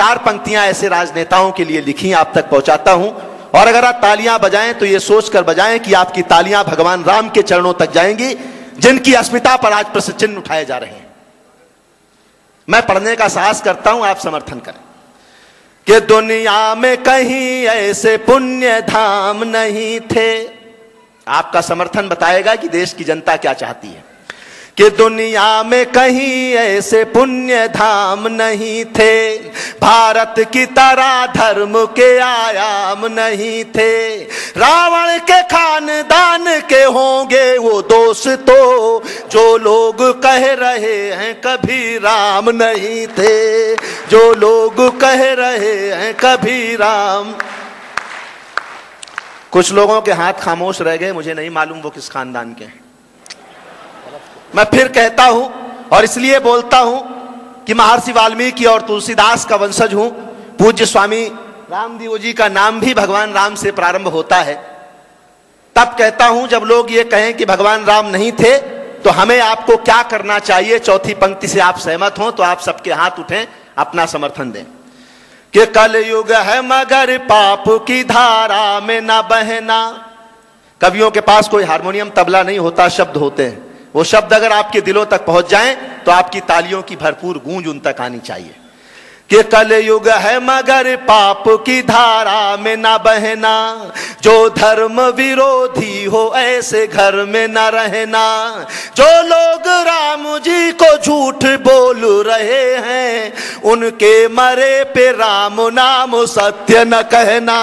चार पंक्तियाँ ऐसे राजनेताओं के लिए लिखी आप तक पहुंचाता हूँ। और अगर आप तालियाँ बजाएँ तो ये सोचकर बजाएँ कि आपकी तालियाँ भगवान राम के चरणों तक जाएँगी, जिनकी अस्मिता पर आज प्रश्न चिन्ह उठाए जा रहे हैं। मैं पढ़ने का साहस करता हूँ, आप समर्थन करें। कि दुनिया में कहीं ऐसे पुण्य धाम नहीं थे। आपका समर्थन बताएगा कि देश की जनता क्या चाहती है। कि दुनिया में कहीं ऐसे पुण्य धाम नहीं थे। भारत की तरह धर्म के आयाम नहीं थे। रावण के खानदान के होंगे वो दोस्त तो जो लोग कह रहे हैं कभी राम नहीं थे। जो लोग कह रहे हैं कभी राम। कुछ लोगों के हाथ खामोश रह गए, मुझे नहीं मालूम वो किस खानदान के हैं। मैं फिर कहता हूँ और इसलिए बोलता हूँ कि महर्षि वाल्मीकि और तुलसीदास का वंशज हूँ। पूज्य स्वामी रामदेव जी का नाम भी भगवान राम से प्रारंभ होता है। तब कहता हूँ, जब लोग ये कहें कि भगवान राम नहीं थे तो हमें आपको क्या करना चाहिए? चौथी पंक्ति से आप सहमत हो तो आप सबके हाथ उठें, अपना समर्थन दें। कि कल युग है मगर पाप की धारा में न बहना। कवियों के पास कोई हारमोनियम तबला नहीं होता, शब्द होते हैं। वो शब्द अगर आपके दिलों तक पहुँच जाएँ तो आपकी तालियों की भरपूर गूंज उन तक आनी चाहिए। कि कल युग है मगर पाप की धारा में न बहना। जो धर्म विरोधी हो ऐसे घर में न रहना। जो लोग राम जी को झूठ बोल रहे हैं, उनके मरे पे राम नाम सत्य न कहना।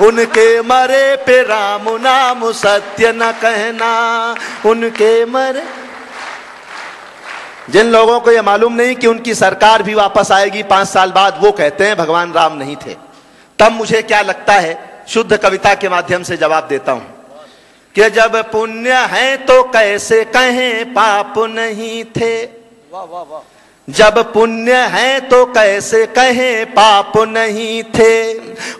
उनके मरे पे राम नाम सत्य न कहना। उनके मरे जिन लोगों को यह मालूम नहीं कि उनकी सरकार भी वापस आएगी पाँच साल बाद, वो कहते हैं, भगवान राम नहीं थे। तब मुझे क्या लगता है? शुद्ध कविता के माध्यम से जवाब देता हूँ कि जब पुण्य है तो कैसे कहें, पाप नहीं थे। वाह वाह वाह। जब पुण्य है तो कैसे कहें पाप नहीं थे?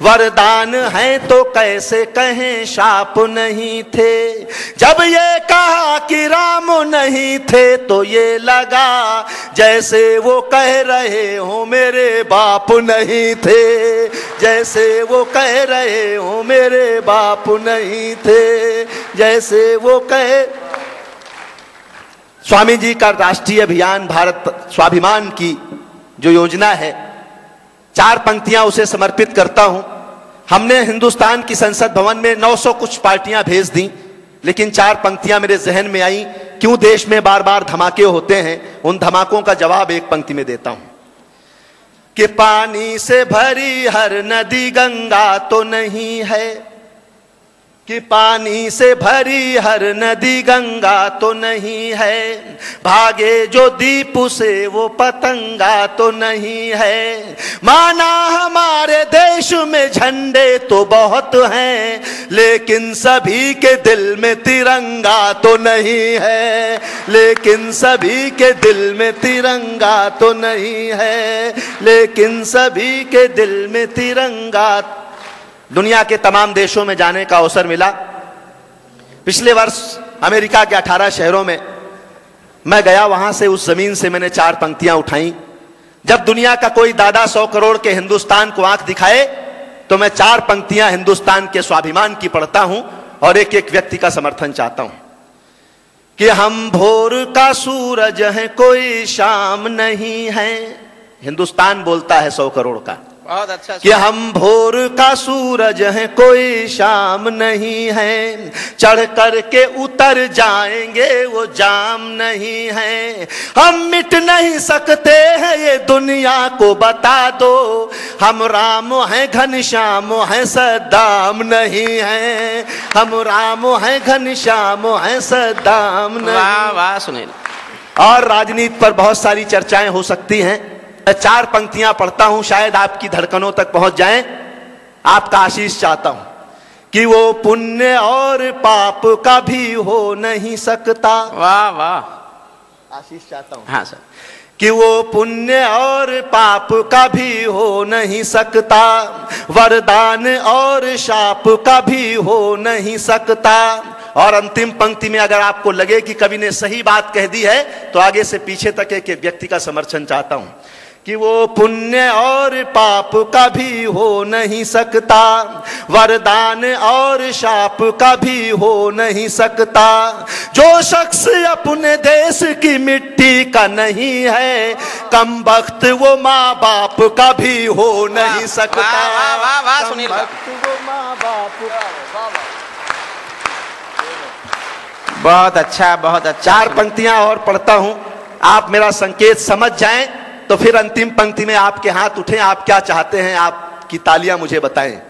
वरदान है तो कैसे कहें शाप नहीं थे? जब ये कहा कि राम नहीं थे तो ये लगा, जैसे वो कह रहे हो मेरे बाप नहीं थे। जैसे वो कह रहे हो मेरे बाप नहीं थे। जैसे वो कहे स्वामी जी का राष्ट्रीय अभियान, भारत स्वाभिमान की जो योजना है, चार पंक्तियाँ उसे समर्पित करता हूँ। हमने हिंदुस्तान की संसद भवन में 900 कुछ पार्टियाँ भेज दी, लेकिन चार पंक्तियाँ मेरे जहन में आई, क्यों देश में बार बार धमाके होते हैं? उन धमाकों का जवाब एक पंक्ति में देता हूँ। कि पानी से भरी हर नदी, गंगा तो नहीं है। कि पानी से भरी हर नदी गंगा तो नहीं है। भागे जो दीप से वो पतंगा तो नहीं है। माना हमारे देश में झंडे तो बहुत हैं, लेकिन सभी के दिल में तिरंगा तो नहीं है। लेकिन सभी के दिल में तिरंगा तो नहीं है। लेकिन सभी के दिल में तिरंगा दुनिया के तमाम देशों में जाने का अवसर मिला। पिछले वर्ष अमेरिका के 18 शहरों में मैं गया, वहाँ से उस ज़मीन से मैंने चार पंक्तियाँ उठाई। जब दुनिया का कोई दादा सौ करोड़ के हिंदुस्तान को आँख दिखाए तो मैं चार पंक्तियाँ हिंदुस्तान के स्वाभिमान की पढ़ता हूँ और एक एक व्यक्ति का समर्थन चाहता हूँ कि हम भोर का सूरज है, कोई शाम नहीं है। हिंदुस्तान बोलता है सौ करोड़ का। बहुत अच्छा कि हम भोर का सूरज है कोई शाम नहीं है। चढ़ कर के उतर जाएँगे वो जाम नहीं है। हम मिट नहीं सकते हैं ये दुनिया को बता दो। हम राम हैं घनश्याम हैं सदाम नहीं है। हम राम हैं घनश्याम हैं सदाम नहीं। वाह वाह सुनील। और राजनीति पर बहुत सारी चर्चाएँ हो सकती हैं। चार पंक्तियाँ पढ़ता हूँ शायद आपकी धड़कनों तक पहुँच जाएँ। आपका आशीष चाहता हूँ कि वो पुण्य और पाप का भी हो नहीं सकता। वाह वाह। आशीष चाहता हूँ हाँ सर। कि वो पुण्य और पाप का भी हो नहीं सकता। वरदान और शाप का भी हो नहीं सकता। और अंतिम पंक्ति में अगर आपको लगे कि कवि ने सही बात कह दी है तो आगे से पीछे तक एक व्यक्ति का समर्थन चाहता हूँ। कि वो पुण्य और पाप कभी हो नहीं सकता। वरदान और शाप कभी हो नहीं सकता। जो शख्स अपने देश की मिट्टी का नहीं है कम वक्त वो माँ बाप का भी हो नहीं सकता। कम वक्त वो माँ बाप बहुत अच्छा बहुत अच्छा। चार पंक्तियाँ और पढ़ता हूँ। आप मेरा संकेत समझ जाएँ। तो फिर अंतिम पंक्ति में आपके हाथ उठे आप क्या चाहते हैं? आपकी तालियाँ मुझे बताएँ।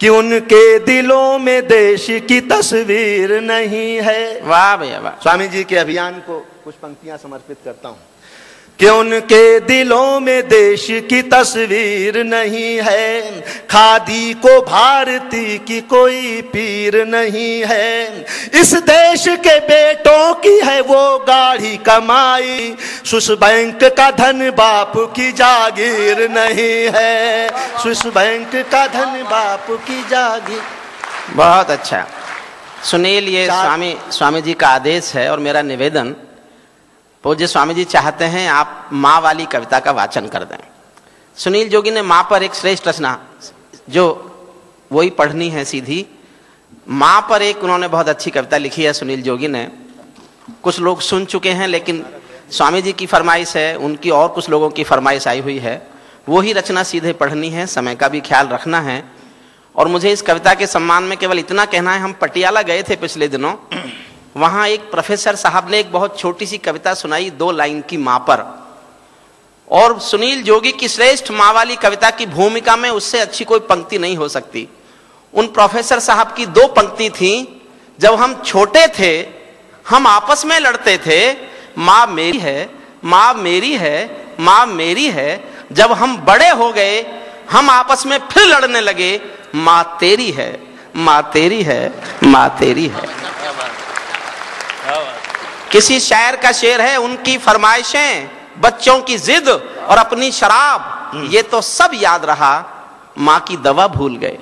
कि उनके दिलों में देश की तस्वीर नहीं है। वाह भैया वाह। स्वामी जी के अभियान को कुछ पंक्तियाँ समर्पित करता हूँ। कि उनके दिलों में देश की तस्वीर नहीं है खादी को भारती की कोई पीर नहीं है। इस देश के बेटों की है वो गाढ़ी कमाई सुस बैंक का धन बाप की जागीर नहीं है। सुस बैंक का धन बाप की जागीर। बहुत अच्छा। सुनील ये स्वामी स्वामी जी का आदेश है और मेरा निवेदन पूज्य स्वामी जी चाहते हैं आप माँ वाली कविता का वाचन कर दें। सुनील जोगी ने माँ पर एक श्रेष्ठ रचना, जो वही पढ़नी है सीधी। माँ पर एक उन्होंने बहुत अच्छी कविता लिखी है सुनील जोगी ने। कुछ लोग सुन चुके हैं, लेकिन स्वामी जी की फरमाइश है, उनकी और कुछ लोगों की फरमाइश आई हुई है। वो ही रचना सीधे पढ़नी है, समय का भी ख्याल रखना है। और मुझे इस कविता के सम्मान में केवल इतना कहना है, हम पटियाला गए थे पिछले दिनों। वहाँ एक प्रोफेसर साहब ने एक बहुत छोटी सी कविता सुनाई, दो लाइन की माँ पर। और सुनील जोगी की श्रेष्ठ माँ वाली कविता की भूमिका में उससे अच्छी कोई पंक्ति नहीं हो सकती। उन प्रोफेसर साहब की दो पंक्ति थी, जब हम छोटे थे, हम आपस में लड़ते थे, माँ मेरी है, माँ मेरी है, माँ मेरी है, जब हम बड़े हो गए, हम आपस में फिर लड़ने लगे, माँ तेरी है, माँ तेरी है, माँ तेरी है। किसी शायर का शेर है उनकी फरमाइशें बच्चों की जिद और अपनी शराब ये तो सब याद रहा माँ की दवा भूल गए।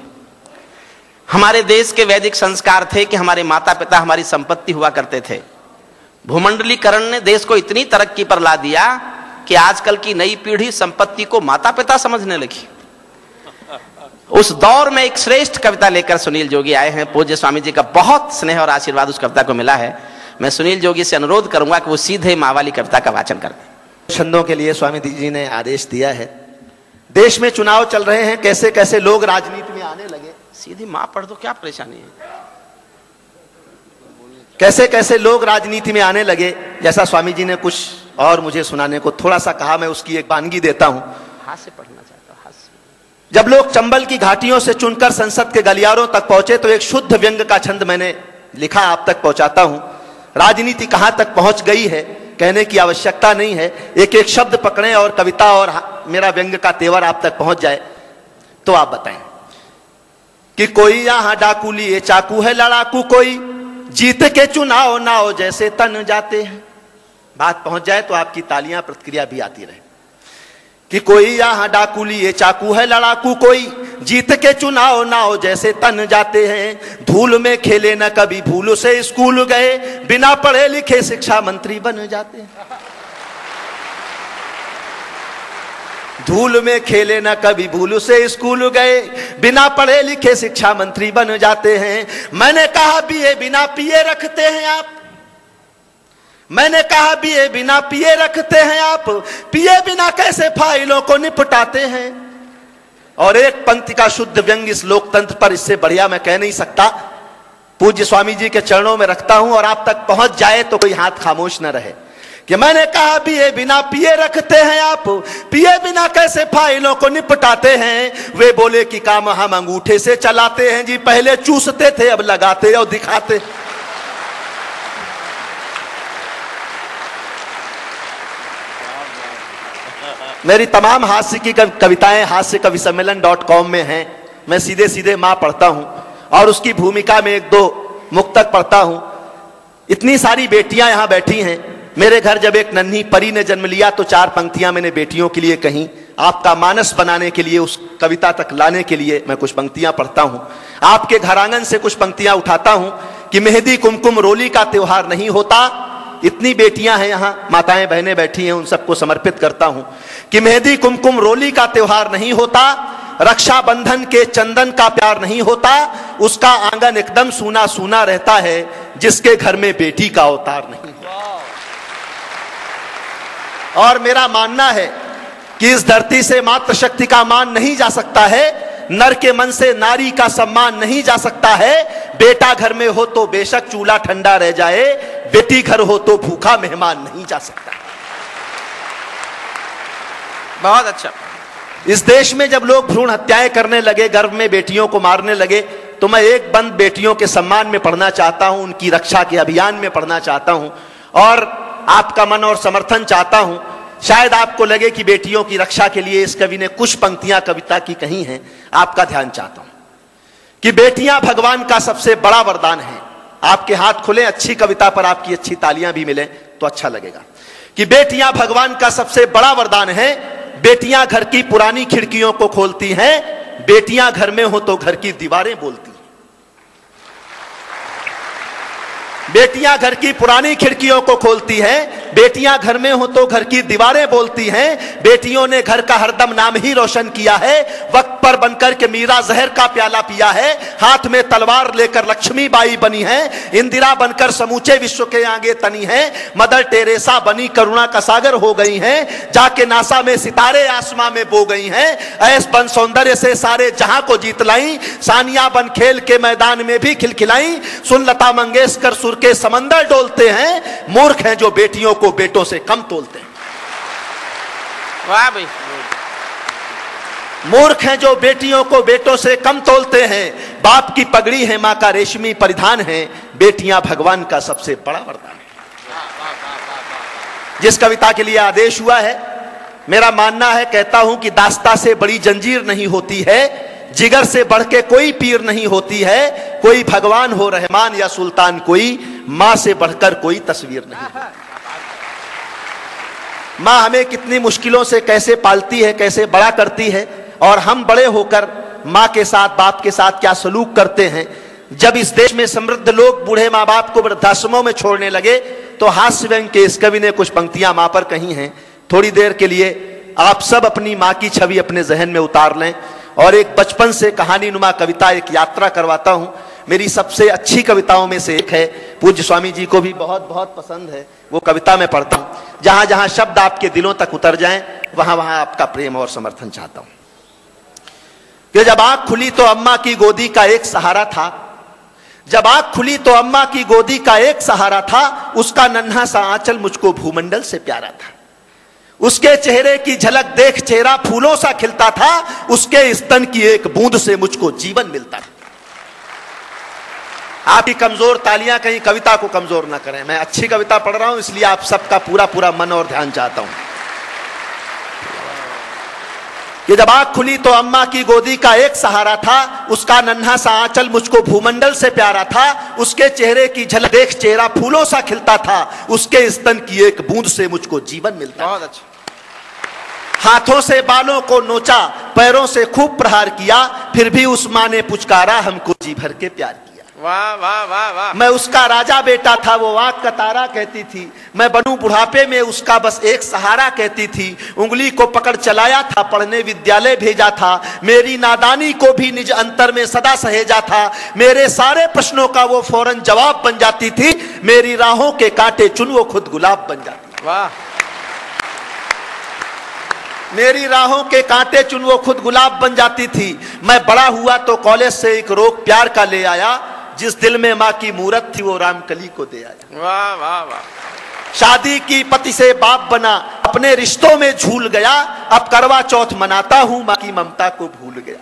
हमारे देश के वैदिक संस्कार थे कि हमारे माता पिता हमारी संपत्ति हुआ करते थे। भूमंडलीकरण ने देश को इतनी तरक्की पर ला दिया कि आजकल की नई पीढ़ी संपत्ति को माता पिता समझने लगी। उस दौर में एक श्रेष्ठ कविता लेकर सुनील जोगी आए हैं। पूज्य स्वामी जी का बहुत स्नेह और आशीर्वाद उस कविता को मिला है। मैं सुनील जोगी से अनुरोध करूँगा कि वो सीधे माँ वाली कविता का वाचन कर दें। छंदों के लिए स्वामी जी ने आदेश दिया है। देश में चुनाव चल रहे हैं कैसे कैसे लोग राजनीति में आने लगे। सीधी माँ पढ़ दो क्या परेशानी है? कैसे कैसे लोग राजनीति में आने लगे। जैसा स्वामी जी ने कुछ और मुझे सुनाने को थोड़ा सा कहा मैं उसकी एक वानगी देता हूँ। हाथ से पढ़ना चाहता हूँ हाथ से। जब लोग चंबल की घाटियों से चुनकर संसद के गलियारों तक पहुँचे तो एक शुद्ध व्यंग का छंद मैंने लिखा आप तक पहुंचाता हूँ। राजनीति कहाँ तक पहुँच गई है? कहने की आवश्यकता नहीं है। एक एक शब्द पकड़े और कविता और मेरा व्यंग का तेवर आप तक पहुँच जाए तो आप बताएँ। कि कोई यहाँ डाकू लिए चाकू है लड़ाकू कोई, जीत के चुनाव नाव जैसे तन जाते हैं। बात पहुँच जाए तो आपकी तालियाँ प्रतिक्रिया भी आती रहे। कि कोई यहाँ डाकू लिए चाकू है लड़ाकू कोई? जीत के चुनाव नाव जैसे तन जाते हैं। धूल में खेले न कभी भूल से स्कूल गए। बिना पढ़े लिखे शिक्षा मंत्री बन जाते हैं। धूल में खेले न कभी भूल से स्कूल गए। बिना पढ़े लिखे शिक्षा मंत्री बन जाते हैं। मैंने कहा बीए बिना पिए रखते हैं आप। मैंने कहा, बीए बिना पिए रखते हैं आप। पिए बिना कैसे फाइलों को निपटाते हैं? और एक पंक्ति का शुद्ध व्यंग इस लोकतंत्र पर, इससे बढ़िया मैं कह नहीं सकता। पूज्य स्वामी जी के चरणों में रखता हूँ और आप तक पहुँच जाए तो कोई हाथ खामोश न रहे। कि मैंने कहा भी ये बिना पिए रखते हैं आप। पिए बिना कैसे फाइलों को निपटाते हैं? वे बोले कि, काम हम अंगूठे से चलाते हैं जी। पहले चूसते थे, अब लगाते और दिखाते मेरी तमाम हास्य की कविताएँ हास्य कवि सम्मेलन डॉट कॉम में हैं। मैं सीधे सीधे माँ पढ़ता हूँ और उसकी भूमिका में एक दो मुक्तक पढ़ता हूँ। इतनी सारी बेटियाँ यहाँ बैठी हैं। मेरे घर जब एक नन्ही परी ने जन्म लिया तो चार पंक्तियाँ मैंने बेटियों के लिए कही। आपका मानस बनाने के लिए, उस कविता तक लाने के लिए मैं कुछ पंक्तियाँ पढ़ता हूँ। आपके घर आँगन से कुछ पंक्तियाँ उठाता हूँ कि मेहंदी कुमकुम रोली का त्योहार नहीं होता। इतनी बेटियाँ हैं यहाँ, माताएँ, बहनें बैठी हैं, उन सबको समर्पित करता हूँ। कि मेहंदी, कुमकुम, रोली का त्योहार नहीं होता, रक्षाबंधन के चंदन का प्यार नहीं होता, उसका आँगन एकदम सूना सूना रहता है, जिसके घर में बेटी का अवतार नहीं और मेरा मानना है कि इस धरती से मातृशक्ति का मान नहीं जा सकता है, नर के मन से नारी का सम्मान नहीं जा सकता है, बेटा घर में हो तो बेशक चूल्हा ठंडा रह जाए बेटी घर हो तो भूखा मेहमान नहीं जा सकता। बहुत अच्छा। इस देश में जब लोग भ्रूण हत्याएँ करने लगे गर्भ में बेटियों को मारने लगे तो मैं एक बंद बेटियों के सम्मान में पढ़ना चाहता हूँ उनकी रक्षा के अभियान में पढ़ना चाहता हूँ और आपका मन और समर्थन चाहता हूँ। शायद आपको लगे कि बेटियों की रक्षा के लिए इस कवि ने कुछ पंक्तियाँ कविता की कही हैं आपका ध्यान चाहता हूँ। कि बेटियाँ भगवान का सबसे बड़ा वरदान है। आपके हाथ खुले, अच्छी कविता पर आपकी अच्छी तालियाँ भी मिले तो अच्छा लगेगा। कि बेटियाँ भगवान का सबसे बड़ा वरदान है, बेटियाँ घर की पुरानी खिड़कियों को खोलती हैं, बेटियाँ घर में हो तो घर की दीवारें बोलती बेटियाँ घर की पुरानी खिड़कियों को खोलती हैं, बेटियाँ घर में हो तो घर की दीवारें बोलती हैं, बेटियों ने घर का हरदम नाम ही रोशन किया है, वक्त पर बनकर के मीरा जहर का प्याला पिया है, हाथ में तलवार लेकर लक्ष्मी बाई बनी है, इंदिरा बनकर समूचे विश्व के आगे तनी है, मदर टेरेसा बनी करुणा का सागर हो गई है, जाके नासा में सितारे आसमां में बो गई हैं, ऐस बन सौंदर्य से सारे जहाँ को जीत लाई, सानिया बन खेल के मैदान में भी खिलखिलाई, सुन लता मंगेशकर सुर के समंदर डोलते हैं, मूर्ख हैं जो बेटियों को बेटों से कम तोलते हैं। वाह भाई। मूर्ख हैं जो बेटियों को बेटों से कम तोलते हैं। बाप की पगड़ी है, माँ का रेशमी परिधान है। बेटियाँ भगवान का सबसे बड़ा वरदान है। जिस कविता के लिए आदेश हुआ है, मेरा मानना है, कहता हूँ कि दास्ता से बड़ी जंजीर नहीं होती है, जिगर से बढ़ के कोई पीर नहीं होती है, कोई भगवान हो रहमान या सुल्तान, कोई माँ से बढ़कर कोई तस्वीर नहीं माँ हमें कितनी मुश्किलों से कैसे पालती है, कैसे बड़ा करती है और हम बड़े होकर माँ के साथ, बाप के साथ क्या सलूक करते हैं? जब इस देश में समृद्ध लोग बूढ़े माँ बाप को वृद्धाश्रमों में छोड़ने लगे तो हास्य व्यंग के इस कवि ने कुछ पंक्तियाँ माँ पर कही हैं। थोड़ी देर के लिए आप सब अपनी माँ की छवि अपने जहन में उतार लें और एक बचपन से कहानी नुमा कविता, एक यात्रा करवाता हूँ। मेरी सबसे अच्छी कविताओं में से एक है। पूज्य स्वामी जी को भी बहुत बहुत पसंद है। वो कविता मैं पढ़ता हूँ। जहाँ जहाँ शब्द आपके दिलों तक उतर जाएँ वहाँ वहाँ आपका प्रेम और समर्थन चाहता हूँ। कि जब आँख खुली तो अम्मा की गोदी का एक सहारा था। जब आँख खुली तो अम्मा की गोदी का एक सहारा था, उसका नन्हा सा आंचल मुझको भूमंडल से प्यारा था। उसके चेहरे की झलक देख चेहरा फूलों सा खिलता था, उसके स्तन की एक बूंद से मुझको जीवन मिलता था। आपकी कमज़ोर तालियाँ कहीं कविता को कमज़ोर ना करें। मैं अच्छी कविता पढ़ रहा हूँ, इसलिए आप सबका पूरा पूरा मन और ध्यान चाहता हूँ। कि जब आँख खुली तो अम्मा की गोदी का एक सहारा था उसका नन्हा सा आंचल मुझको भूमंडल से प्यारा था उसके चेहरे की झलक देख चेहरा फूलों सा खिलता था उसके स्तन की एक बूंद से मुझको जीवन मिलता बहुत अच्छा। हाथों से बालों को नोचा पैरों से खूब प्रहार किया फिर भी उस माँ ने पुचकारा हमको जी भर के प्यार वाह वाह वाह वाह। मैं उसका राजा बेटा था वो वाक का तारा कहती थी। मैं बनू बुढ़ापे में उसका बस एक सहारा कहती थी। उंगली को पकड़ चलाया था पढ़ने विद्यालय भेजा था। मेरी नादानी को भी निज अंतर में सदा सहेजा था। मेरे सारे प्रश्नों का वो फ़ौरन जवाब बन जाती थी। मेरी राहों के कांटे चुन वो खुद गुलाब बन जाती। वाह। मेरी राहों के कांटे चुन वो खुद गुलाब बन जाती थी। मैं बड़ा हुआ तो कॉलेज से एक रोग प्यार का ले आया। जिस दिल में माँ की मूरत थी वो रामकली को दे आया। वाह वाह वाह। शादी की पति से बाप बना अपने रिश्तों में झूल गया। अब करवा चौथ मनाता हूँ माँ की ममता को भूल गया।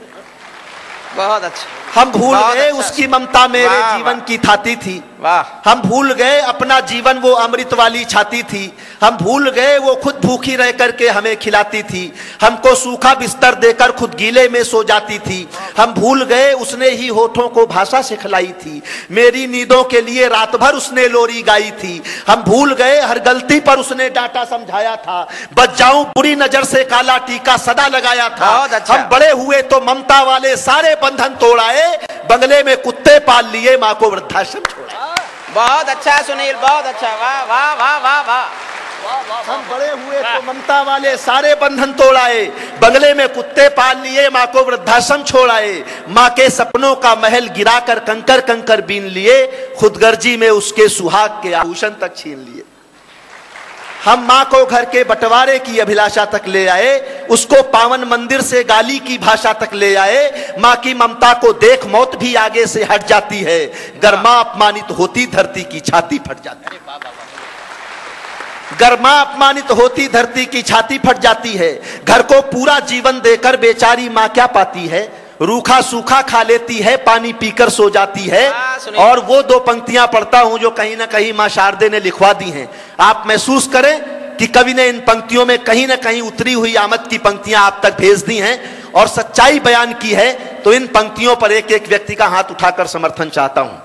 बहुत अच्छा। हम भूल गए अच्छा। उसकी ममता मेरे जीवन। की थाती थी। वाह। हम भूल गए अपना जीवन वो अमृत वाली छाती थी। हम भूल गए वो खुद भूखी रह करके हमें खिलाती थी। हमको सूखा बिस्तर देकर खुद गीले में सो जाती थी। हम भूल गए उसने ही होठों को भाषा सिखलाई थी। मेरी नींदों के लिए रात भर उसने लोरी गाई थी। हम भूल गए हर गलती पर उसने डाटा समझाया था। बच जाऊँ बुरी नज़र से काला टीका सदा लगाया था। अच्छा। हम बड़े हुए तो ममता वाले सारे बंधन तोड़ाए बंगले में कुत्ते पाल लिए माँ को वृद्धाश्रम छोड़ा। बहुत अच्छा है सुनील बहुत अच्छा। वाह वाह वाह वाह वाह। हम बड़े हुए तो ममता वाले सारे बंधन तोड़ाए बंगले में कुत्ते पाल लिए माँ को वृद्धाश्रम छोड़ाए माँ के सपनों का महल गिराकर कंकर कंकर बीन लिए। खुदगर्जी में उसके सुहाग के आभूषण तक छीन लिए। हम माँ को घर के बंटवारे की अभिलाषा तक ले आए। उसको पावन मंदिर से गाली की भाषा तक ले आए। माँ की ममता को देख मौत भी आगे से हट जाती है। गर्मा अपमानित होती धरती की छाती फट जाती है। गर माँ अपमानित होती धरती की छाती फट जाती है। घर को पूरा जीवन देकर बेचारी माँ क्या पाती है? रूखा सूखा खा लेती है पानी पीकर सो जाती है। हाँ, और वो दो पंक्तियाँ पढ़ता हूँ जो कहीं ना कहीं माँ शारदे ने लिखवा दी हैं। आप महसूस करें कि कवि ने इन पंक्तियों में कहीं ना कहीं उतरी हुई आमद की पंक्तियाँ आप तक भेज दी हैं और सच्चाई बयान की है तो इन पंक्तियों पर एक एक व्यक्ति का हाथ उठाकर समर्थन चाहता हूँ।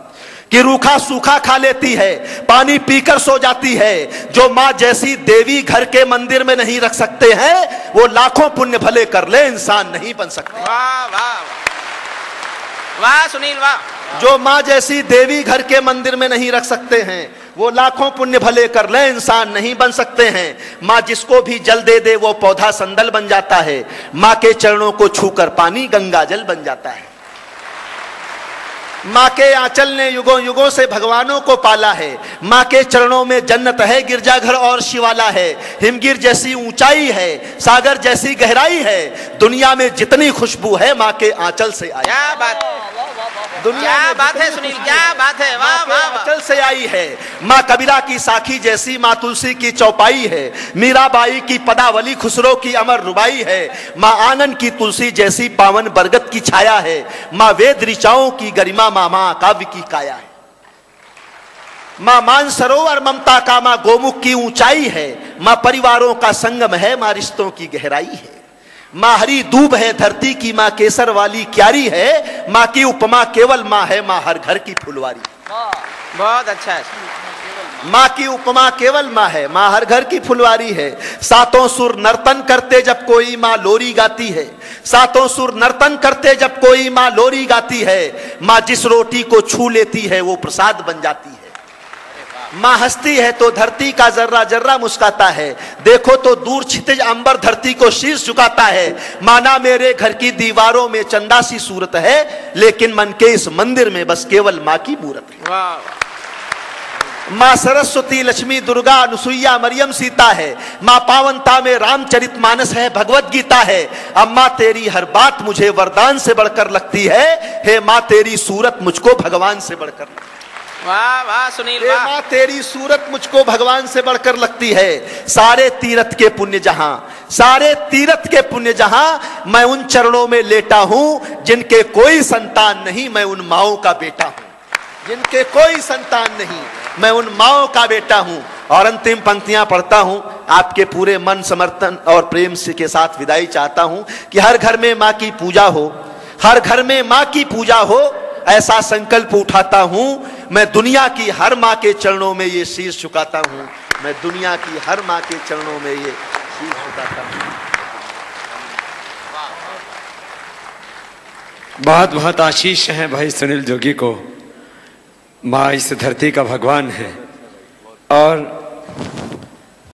कि रूखा सूखा खा लेती है पानी पीकर सो जाती है जो माँ जैसी देवी घर के मंदिर में नहीं रख सकते हैं वो लाखों पुण्य भले कर ले इंसान नहीं बन सकते। वाह वाह। वाह सुनील वाह। जो माँ जैसी देवी घर के मंदिर में नहीं रख सकते हैं वो लाखों पुण्य भले कर ले, इंसान नहीं बन सकते हैं। माँ जिसको भी जल दे दे, वो पौधा संदल बन जाता है। माँ के चरणों को छूकर पानी गंगा जल बन जाता है। माँ के आंचल ने युगों युगों से भगवानों को पाला है। माँ के चरणों में जन्नत है, गिरजाघर और शिवाला है। हिमगिर जैसी ऊंचाई है, सागर जैसी गहराई है। दुनिया में जितनी खुशबू है, माँ के आंचल से आई क्या बात दुनिया क्या बात है सुनील क्या बात है? वाह वाह आंचल से आई है माँ कबीरा की साखी जैसी माँ तुलसी की चौपाई है मीराबाई की पदावली खुसरो की अमर रुबाई है माँ आनंद की तुलसी जैसी पावन बरगद की छाया है माँ वेद ऋचाओं की गरिमा माँ माँ काव्य की काया है। माँ मान सरोवर ममता का माँ गोमुख की ऊंचाई है माँ परिवारों का संगम है माँ रिश्तों की गहराई है। माँ हरी दूब है धरती की माँ केसर वाली क्यारी है। माँ की उपमा केवल माँ है माँ हर घर की फुलवारी। बहुत अच्छा है। माँ की उपमा केवल माँ है माँ हर घर की फुलवारी है। सातों सुर नर्तन करते जब कोई माँ लोरी गाती है। सातों सुर नर्तन करते जब कोई माँ लोरी गाती है। माँ जिस रोटी को छू लेती है वो प्रसाद बन जाती है। माँ हंसती है तो धरती का जर्रा जर्रा मुस्काता है। देखो तो दूर छितिज अंबर धरती को शीर्ष झुकाता है। माना मेरे घर की दीवारों में चंदा सी सूरत है लेकिन मन के इस मंदिर में बस केवल माँ की मूरत है। माँ सरस्वती लक्ष्मी दुर्गा अनुसुईया मरियम सीता है। माँ पावनता में रामचरित मानस है भगवत गीता है। अम्मा तेरी हर बात मुझे वरदान से बढ़कर लगती है। हे माँ तेरी सूरत मुझको भगवान से बढ़कर लगती है। वाह वाह सुनील वाह। माँ तेरी सूरत मुझको भगवान से बढ़कर लगती है। सारे तीरथ के पुण्य जहाँ सारे तीरथ के पुण्य जहाँ मैं उन चरणों में लेटा हूँ जिनके कोई संतान नहीं मैं उन माओ का बेटा हूँ। जिनके कोई संतान नहीं मैं उन माओ का बेटा हूँ। और अंतिम पंक्तियाँ पढ़ता हूँ। आपके पूरे मन समर्थन और प्रेम से के साथ विदाई चाहता हूँ कि हर घर में माँ की पूजा हो हर घर में माँ की पूजा हो ऐसा संकल्प उठाता हूँ मैं दुनिया की हर माँ के चरणों में ये शीश चुकाता हूँ। मैं दुनिया की हर माँ के चरणों में ये शीश झुकाता हूँ। बहुत बहुत आशीष है भाई सुनील जोगी को। माँ इस धरती का भगवान है। और